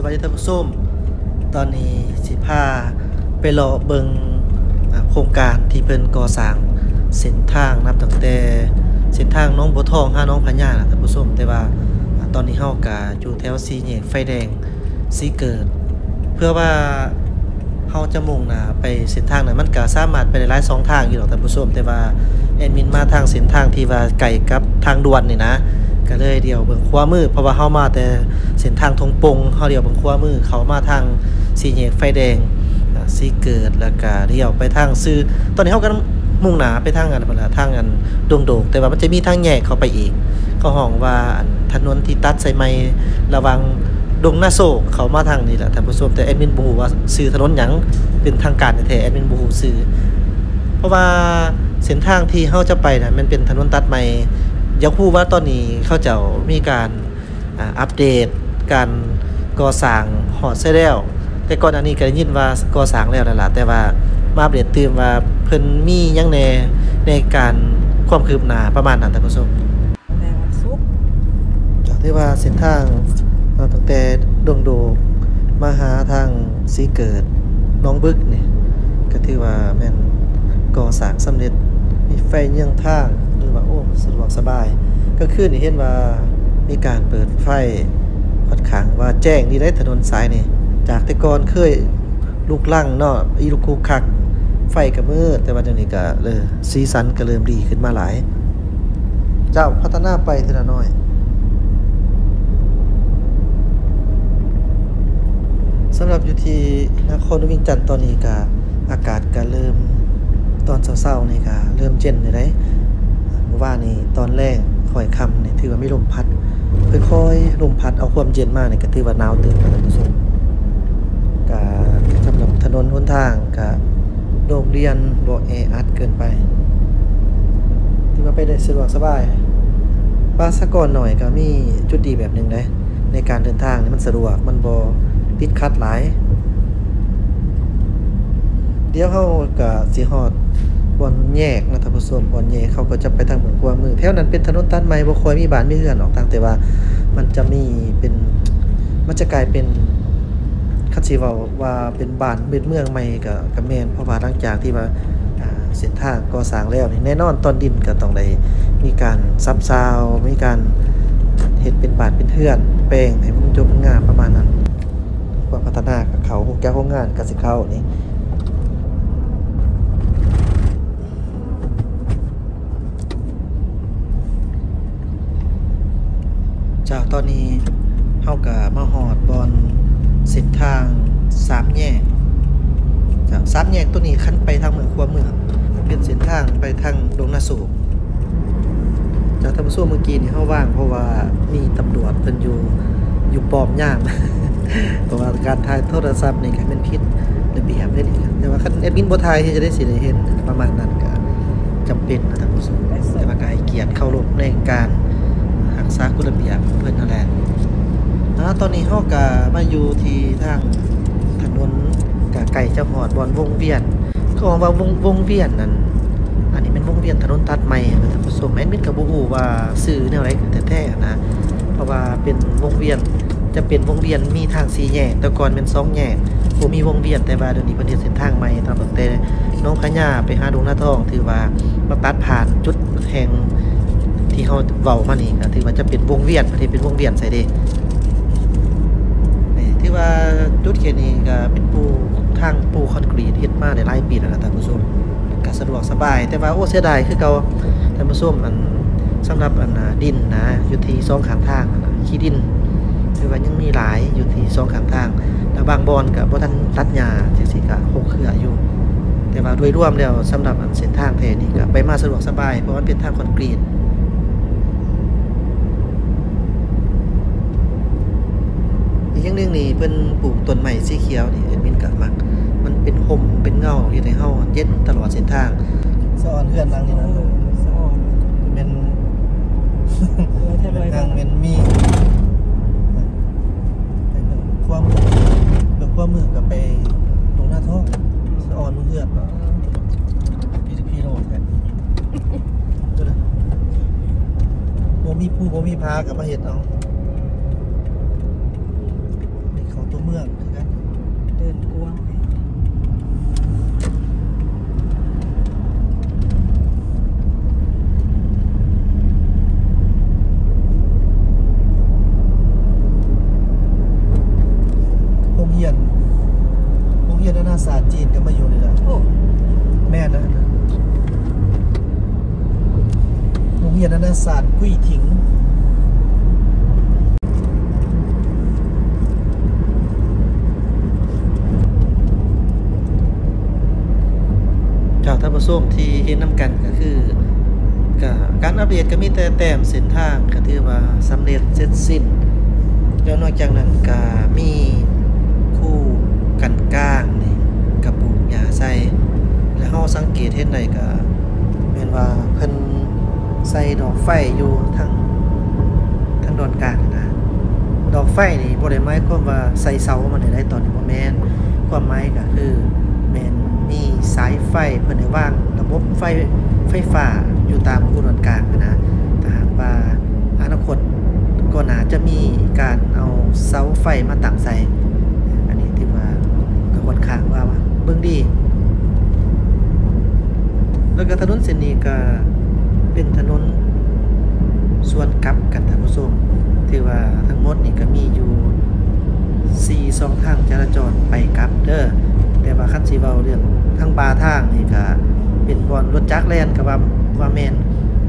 สบายดีท่านผู้ชมตอนนี้สิพาไปรอเบิงโครงการที่เพิ่นก่อสร้างเส้นทางนับตั้งแต่เส้นทางน้องบัวทองหาน้องพญานะท่านผู้ชมแต่ว่าตอนนี้เฮาก็อยู่แถวสีแยกไฟแดงสีเกิด เพื่อว่าเฮาจะมุ่งหน้าไปเส้นทางนั้นมันก็สามารถไปได้หลายสองทางอยู่หรอกท่านผู้ชมแต่ว่าแอดมินมาทางเส้นทางที่ว่าไกลกับทางด่วนนี่นะก็เลยเดียวเบิ่งขวามือเพราะว่าเฮามาแต่ เส้นทางทงปงเฮาเดียวบิ่งขวมือเขามาทางสี่แยกไฟแดงสีเกิดแล้วก็เดียวไปทางซื้อตอนนี้เฮาก็มุ่งหน้าไปทางอันนั่นล่ะทางอันดงโดกแต่ว่ามันจะมีทางแยกเข้าไปอีกเขาห้องว่าถนนที่ตัดใส่ไม้ระวังดงหน้าโศกเขามาทางนี้แหละท่านผู้ชมแต่แอดมินบูว่าชื่อถนนหยังเป็นทางการแท้แอดมินบ่ฮู้ชื่อเพราะว่าเส้นทางที่เขาจะไปนะมันเป็นถนนตัดใหม่ยังพูดว่าตอนนี้เขาเจะมีการอัปเดต การก่อสร้างหอดเสร็จแล้ว แต่ก่อนอันนี้ก็ได้ยินว่าก่อสร้างแล้วนั่นแหละแต่ว่ามาอัปเดตตื่มว่าเพิ่นมีหยังแหน่ในการความคืบหน้าประมาณนั้นท่านผู้ชมแม่วันศุกร์จากที่ว่าเส้นทางเราตั้งแต่ดงโดกมาหาทางสีเกิดน้องบึกนี่ก็ถือว่าแม่นก่อสร้างสำเร็จมีไฟเยี่ยงทางหรือว่าโอ้สะดวกสบาย ก็คือนี่เห็นว่ามีการเปิดไฟ ค่อนข้างว่าแจ้งนี่ได้ถนนสายนี่จากแต่ก่อนเคยลูกลั่งเนาะอีลูกคูคัก ไฟก็มืดแต่ว่าเดี๋ยวนี้ก็เลยสีสันก็เริ่มดีขึ้นมาหลาย เจ้าพัฒนาไปทีละน้อย สำหรับอยู่ที่นครวิ่งจันทน์ตอนนี้ก็อากาศก็เริ่มตอนเช้าๆนี่ก็เริ่มเย็นเลยได้เมื่อวานนี้ตอนแรกค่อยคำนี่ถือว่าไม่ลมพัด ค่อยๆลมพัดเอาความเย็นมานี่ก็ถือว่าหนาวตื่นแล้วท่านผู้ชมก็สำหรับถนนหนทางก็โรงเรียนบ่แออัดเกินไปถือว่าไปได้สะดวกสบายบาสะก่อนหน่อยก็มีจุดดีแบบหนึ่งนะในการเดินทางนี่มันสะดวกมันบ่ติดขัดหลาย เดี๋ยวเขาก็สิฮอด บอนแยกนะท่านผู้ชมบอนแยกเขาก็จะไปทางเหมืองกวามือแถวนั้นเป็นถนนตัดใหม่บ่คอยมีบ้านมีเรือนออกทางแต่ว่ามันจะมีเป็นมันจะกลายเป็นคันสิเว้าว่าเป็นบ้านเป็นเมืองใหม่ก็ก็แมนเพราะว่าหลังจากที่ว่าเส้นทางก่อสร้างแล้วนี่แน่นอนตอนดินก็ต้องได้มีการซับซาวมีการเฮ็ดเป็นบานเป็นเรือนแปลงให้มันจบงามประมาณนั้น ความพัฒนากับเขาแก้วโรงงานกสิเข้านี่ จากตอนนี้เฮากับมาหอดบอลเส้นทางสามแยกจากสามแยกตัวนี้ขั้นไปทางเมืองขัวเมืองเป็นเส้นทางไปทางดงนาสูบจากทำสู้เมื่อกี้นี่เฮาว่างเพราะว่ามีตำรวจเพิ่นอยู่อยู่ปอมย่ามเพราะว่าการถ่ายโทรศัพท์นี่ก็เป็นผิดระเบียบเลยนี่แต่ว่าคันแอดมินบ่ถ่ายที่จะได้สิได้เห็นประมาณนั้นก็จำเป็นนะท่านผู้ชมแต่ว่าก็ให้เกียรติเคารพในการ รักษากฎระเบียบเพิ่นนั่นแหละอ่าตอนนี้เฮาก็มาอยู่ที่ทางถนนกะไก่เจ้าหอดบอนวงเวียนเขาบอกว่าวงวงเวียนนั่นอันนี้เป็นวงเวียนถนนตัดใหม่นะท่านผู้ชมแอดมินก็บ่ฮู้ว่าชื่อแนวไหนแท้ๆนะเพราะว่าเป็นวงเวียนจะเป็นวงเวียนมีทางสีแยกแต่ก่อนเป็นสองแยกบ่มีวงเวียนแต่ว่าเดี๋ยวนี้เพิ่นเฮ็ดเส้นทางใหม่ตามตั้งแต่น้องพญาไปหาดงหน้าทองถือว่ามาตัดผ่านจุดแห่ง ที่เฮาเว้ามานี่ก็ถือว่าจะเป็นวงเวียนประเทศเป็นวงเวียนใส่เด้นี่ว่าจุดเขตนี้ก็เป็นปูทางปูคอนกรีตเฮ็ดมาได้หลายปีแล้วล่ะท่านผู้ชมก็สะดวกสบาย แต่ว่าโอ้เสียดายคือเก่าท่านผู้ชมอันสำหรับอันดินนะอยู่ที่สองข้างทางขี้ดินคือว่ายังมีหลายอยู่ที่สองข้างทางแล้วบางบอนกับบ่ทันตัดหญ้าจังซี่ก็หกเครืออยู่ แต่ว่าโดยรวมแล้วสำหรับอันเส้นทางแท้นี่ก็ไปมาสะดวกสบายเพราะว่ามันเป็นทางคอนกรีต อีกอย่างหนึงนี่เพิ่นปลูกต้นไม้สีเขียวนี่เอ็ดมินก็มัก มันเป็นห่มเป็นเงาเฮ็ดให้เฮาเย็นตลอดเส้นทางสอนเพื่อนหลังนี่นะสะออนเป็นเออเท่าไรทาบ้างงเป็นมีไปเบิ่งความมือเบิ่งความมือกับไปลงหน้าท้องสะออนมือเหือดพี่พี่โรดแท้ดูดิบ่มีผู้บ่มีพากับมาเฮ็ดเอา ศาสตร์จีนก็มาอยู่นี่แหละแม่นะโรงเรียนนานาศาสตร์กุ้ยถิงจากท่าประส้มที่เห็นน้ำกันก็คือการอัปเดตก็มีแต่แต้มเส้นทางก็ถือว่าสำเร็จเสร็จสิ้น แล้วนอกจากนั้นก็มีคู่กันกลาง ใส่ แล้วเฮาสังเกตเห็นได้ก็แม่นว่าเพิ่นใส่ดอกไฟอยู่ทางทางดอนกลางนะดอกไฟนี่บ่ได้หมายความว่าใส่เสามันได้ตอนนี้บ่แม่นความหมายก็คือแม่นมีสายไฟเพิ่นได้วางระบบไฟไฟฟ้าอยู่ตามอุดรกลางนะถ้าหากว่าอนาคตก็น่าจะมีการเอาเสาไฟมาตั้งใส่ อันนี้ถือว่าก็ค่อนข้างว่าว่าเบิ่งดี แล้วก็ถนนเส้นนี้ก็เป็นถนนส่วนกลับกันท่านผู้ชมถือว่าทั้งหมดนี่ก็มีอยู่4 2ทางจราจรไปกลับเด้อแต่ว่าคันสิเว้าเรื่องทางบาทางนี่ก็เป็นบอนรถจักรแล่นก็ว่าว่าแมน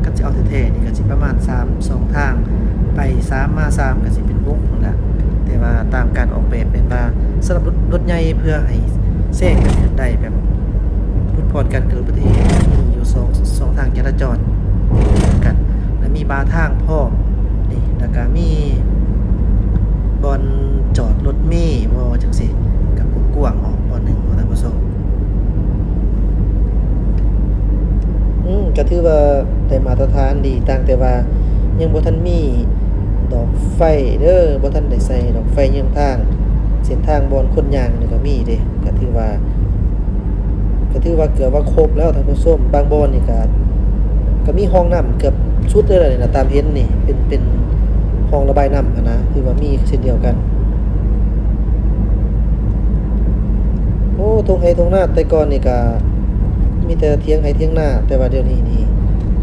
ก็สิเอาแท้ๆนี่ก็สิประมาณ3 2ทาง ไป3มา3ก็สิเป็น6นั่นแหละแต่ว่าตามการออกแบบเป็นว่าสำหรับรถรถใหญ่เพื่อให้แทรกกันได้แบบพุดพรการเกิดอุบัติเหตุ สองสองทางจราจรกัน แล้วมีบาทางพร้อมนี่แล้วก็มีบอนจอดรถเมล์บ่จังซี่กับกว้างออกบ่หนึ่งบ่ท่านผู้ชมอืมก็ถือว่าได้มาตรฐานดีต่างแต่ว่ายังบ่ทันมีดอกไฟเด้อบ่ทันได้ใส่ดอกไฟยืงทาง เส้นทางบอนคนยางนี่ก็มีเด้ก็ถือว่า ก็ถือว่าเกือบว่าครบแล้วท่านผู้ชมบางบอนนี่ก็ก็มีห้องน้ำเกือบชุดเลยเลยนะตามเห็นนี่เป็นเป็นห้องระบายน้ำอะนะคือว่ามีเช่นเดียวกัน โอ้ทงไฮทงหน้าแต่ก่อนนี่ก็มีแต่เทียงไฮเทียงหน้า แต่ว่าเดี๋ยวนี้นี่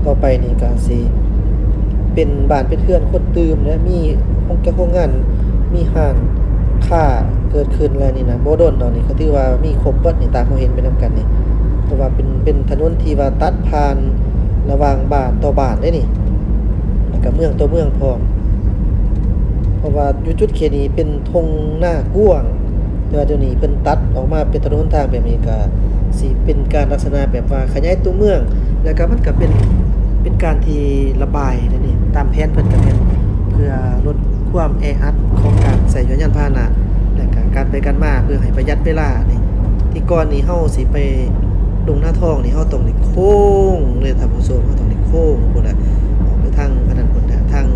ต่อไปนี่ก็สิเป็นบ้านเป็นเพื่อนคนตื่มและมีห้องแก้ห้องงานมีห้านค่า กิดขึ้นแล้วนี่นะโบโดนตอนนี้ก็ถือว่ามีครบเบิดนี่ตามเราเห็นไปนํกันนี่เพราะว่าเป็นเป็นถนนที่ว่าตัดผ่านระหว่างบ้านต่อบ้านได้นี่แล้วก็เมืองต่อเมืองพร้อมเพราะว่าอยู่จุดเขนีเป็นทงหน้ากว้างแต่ว่าเดี๋ยวนี้เพิ่นตัดออกมาเป็นถนนทางแบบนี้ก็สิเป็นการลักษณะแบบว่าขยายตัวเมือง แล้วก็มันก็เป็นเป็นการที่ระบายนั่นนี่ตามแผนเพิ่นก็เป็นเพื่อลดความแออัดของการใส่ยานยานพาหนะ การไปกันมาเพื่อให้ประหยัดเวลานี่ที่ก่อนนี้เฮาสิไปดงหน้าท้องนี่เฮาต้องนี่โค้งเลยท่านผู้ชมเฮาต้องนี่โค้งพุ่นน่ะออกไปทางอันนั้นพุ่นน่ะทาง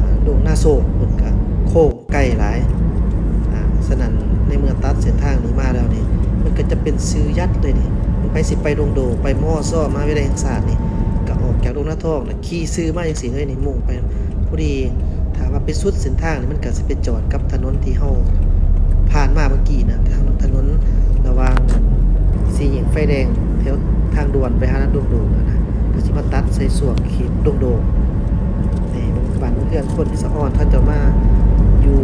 อ่าดงหน้าโศกพุ่นก็โค้งไกลหลายอ่าฉะนั้นในเมื่อตัดเส้นทางนี้มาแล้วนี่มันก็จะเป็นซื้อยัดเลยนี่มันไปสิไปดงโดไปมอซ้อมาวิทยาลัยแห่งศาสตร์นี่ก็ออกจากดงหน้าท้องน่ะขี่ซื้อมาจังซี่เลยนี่มุ่งไปพอดีถ้าว่าไปสุดเส้นทางนี่มันก็สิไปจอดกับถนนที่เฮา ผ่านมาเมื่อกี้นะทางถนนระหว่างสีหญิงไฟแดงแถวทางด่วนไปหาดงโดงนะก็สิมาตัดใส่ส่วงขีดดงโดงนี่บาบ้านเพื่อนคนที่สะอ่อนท่านจะมาอยู่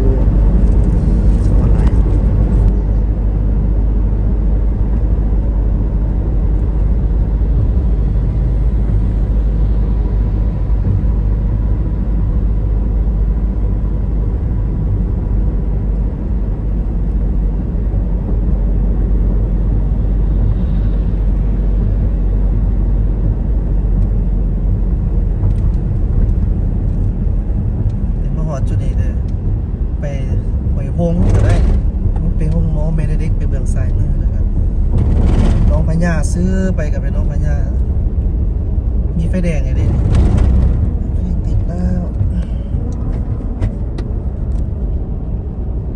สะอ่อนหลาย เดี๋ยวมาหอจุดนี้เลยไปหอยพงก็ได้ไปห้องหมอเมดเด็กไปเบืองซ้ายมือนะครับน้องพญาซื้อไปกับไปน้องพญามีไฟแดงไงเดิไฟติดแล้ว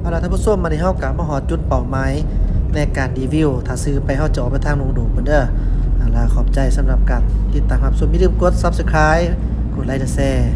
เอาล่ะท่านผู้ชมมาในเฮากะมาหอดจุดเป่าไม้ในการรีวิว ถ้าซื้อไปเฮาจอไปทางลงดูเพิ่นเด้อเอาล่ะขอบใจสำหรับการติดตามครับชมอย่ลืมกด Subscribe กดไลค์และแชร์